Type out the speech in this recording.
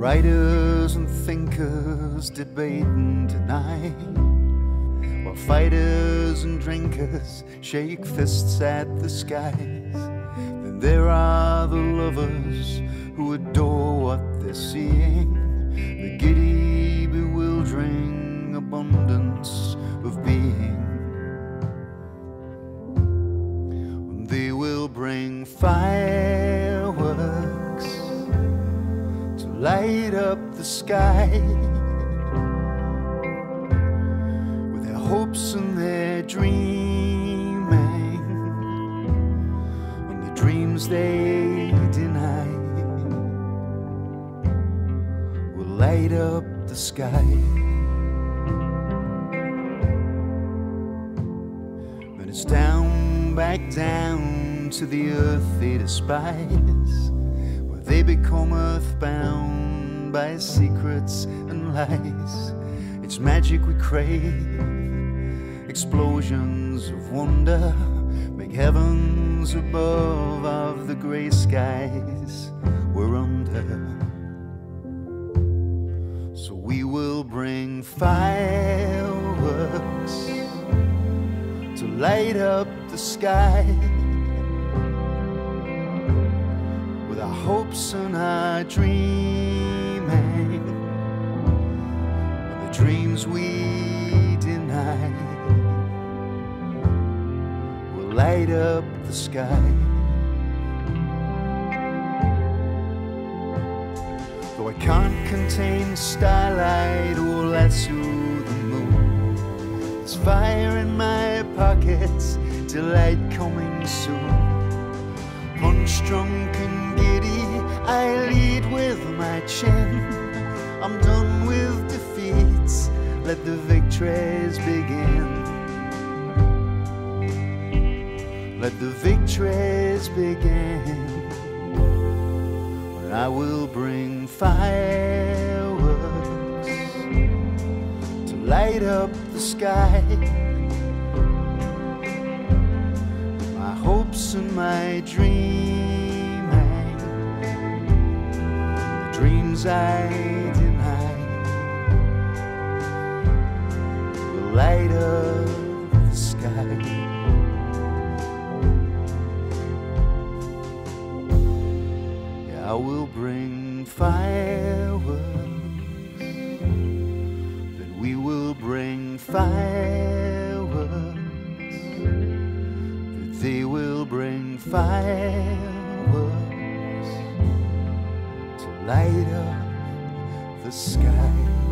Writers and thinkers debating tonight, while fighters and drinkers shake fists at the skies. Then there are the lovers who adore what they're seeing, the giddy, bewildering abundance of being. They will bring fireworks to light up the sky with their hopes and their dreaming and the dreams they deny will light up the sky. Down, back down to the earth they despise, where they become earthbound by secrets and lies. It's magic we crave, explosions of wonder, make heavens above of the gray skies we're under. Light up the sky with our hopes and our dreaming and the dreams we deny will light up the sky. Though I can't contain starlight oh, or lasso the moon, there's fire in my pockets, delight coming soon. Punch drunk and giddy, I lead with my chin. I'm done with defeats, let the victories begin. Let the victories begin. I will bring fireworks to light up the sky. Hopes and my dreaming, the dreams I deny, will light up the sky. Yeah, I will bring fireworks. Then we will bring fireworks. They will bring fireworks to light up the sky.